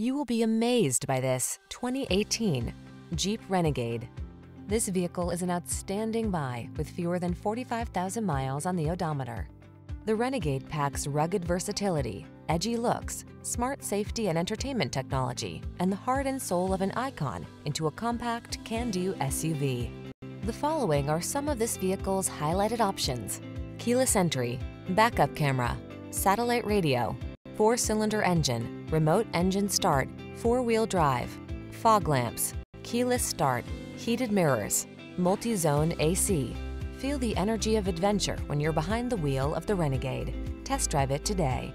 You will be amazed by this 2018 Jeep Renegade. This vehicle is an outstanding buy with fewer than 45,000 miles on the odometer. The Renegade packs rugged versatility, edgy looks, smart safety and entertainment technology, and the heart and soul of an icon into a compact, can-do SUV. The following are some of this vehicle's highlighted options. Keyless entry, backup camera, satellite radio, four-cylinder engine, remote engine start, four-wheel drive, fog lamps, keyless start, heated mirrors, multi-zone AC. Feel the energy of adventure when you're behind the wheel of the Renegade. Test drive it today.